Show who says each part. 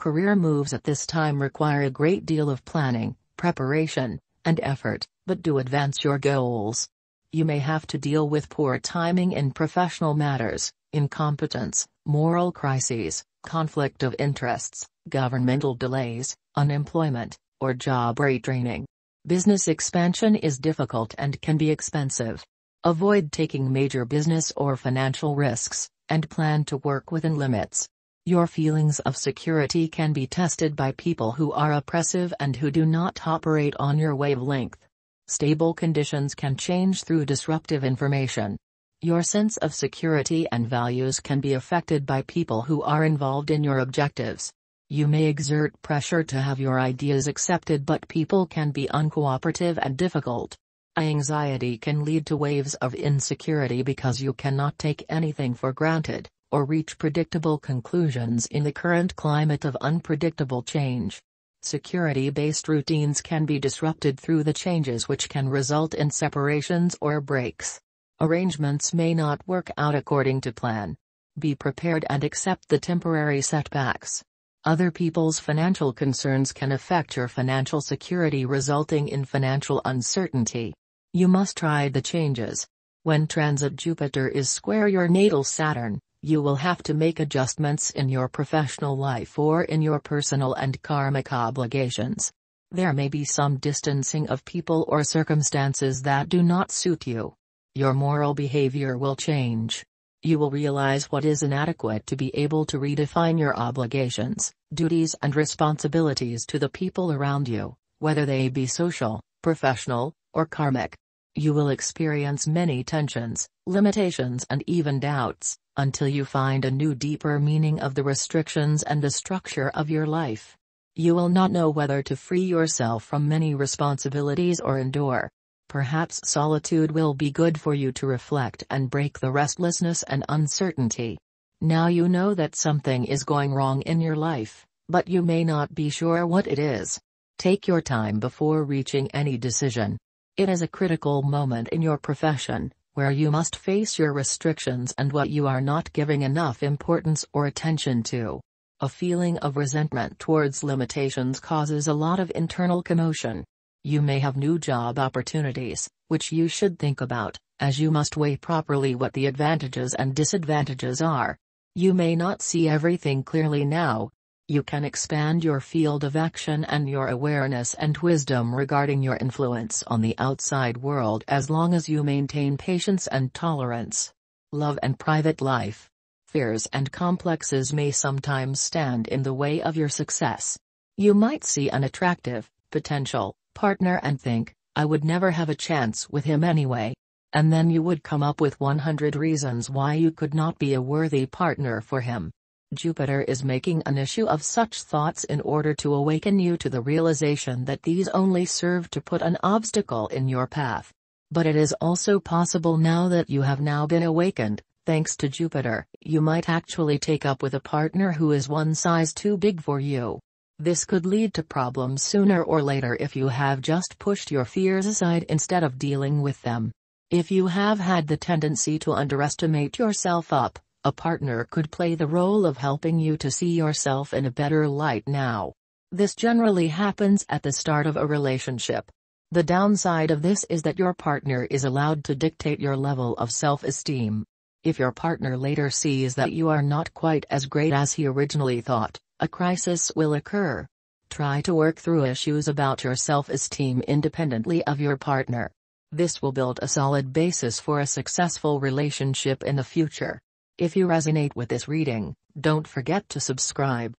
Speaker 1: Career moves at this time require a great deal of planning, preparation, and effort, but do advance your goals. You may have to deal with poor timing in professional matters, incompetence, moral crises, conflict of interests, governmental delays, unemployment, or job retraining. Business expansion is difficult and can be expensive. Avoid taking major business or financial risks, and plan to work within limits. Your feelings of security can be tested by people who are oppressive and who do not operate on your wavelength. Stable conditions can change through disruptive information. Your sense of security and values can be affected by people who are involved in your objectives. You may exert pressure to have your ideas accepted, but people can be uncooperative and difficult. Anxiety can lead to waves of insecurity because you cannot take anything for granted, or reach predictable conclusions in the current climate of unpredictable change. Security-based routines can be disrupted through the changes which can result in separations or breaks. Arrangements may not work out according to plan. Be prepared and accept the temporary setbacks. Other people's financial concerns can affect your financial security resulting in financial uncertainty. You must try the changes. When transit Jupiter is square your natal Saturn, you will have to make adjustments in your professional life or in your personal and karmic obligations. There may be some distancing of people or circumstances that do not suit you. Your moral behavior will change. You will realize what is inadequate to be able to redefine your obligations, duties, and responsibilities to the people around you, whether they be social, professional, or karmic. You will experience many tensions, limitations, and even doubts until you find a new deeper meaning of the restrictions and the structure of your life. You will not know whether to free yourself from many responsibilities or endure. Perhaps solitude will be good for you to reflect and break the restlessness and uncertainty. Now you know that something is going wrong in your life, but you may not be sure what it is. Take your time before reaching any decision. It is a critical moment in your profession, where you must face your restrictions and what you are not giving enough importance or attention to. A feeling of resentment towards limitations causes a lot of internal commotion. You may have new job opportunities, which you should think about, as you must weigh properly what the advantages and disadvantages are. You may not see everything clearly now, you can expand your field of action and your awareness and wisdom regarding your influence on the outside world as long as you maintain patience and tolerance. Love and private life. Fears and complexes may sometimes stand in the way of your success. You might see an attractive, potential, partner and think, I would never have a chance with him anyway. And then you would come up with 100 reasons why you could not be a worthy partner for him. Jupiter is making an issue of such thoughts in order to awaken you to the realization that these only serve to put an obstacle in your path. But it is also possible now that you have now been awakened, thanks to Jupiter, you might actually take up with a partner who is one size too big for you. This could lead to problems sooner or later if you have just pushed your fears aside instead of dealing with them. If you have had the tendency to underestimate yourself up, a partner could play the role of helping you to see yourself in a better light now. This generally happens at the start of a relationship. The downside of this is that your partner is allowed to dictate your level of self-esteem. If your partner later sees that you are not quite as great as he originally thought, a crisis will occur. Try to work through issues about your self-esteem independently of your partner. This will build a solid basis for a successful relationship in the future. If you resonate with this reading, don't forget to subscribe.